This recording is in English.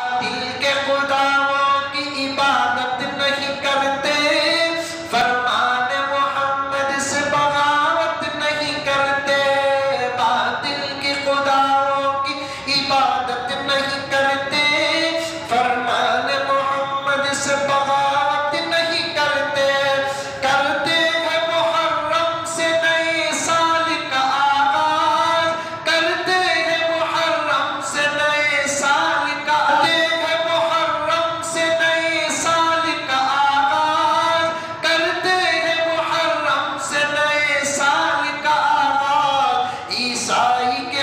Happy saw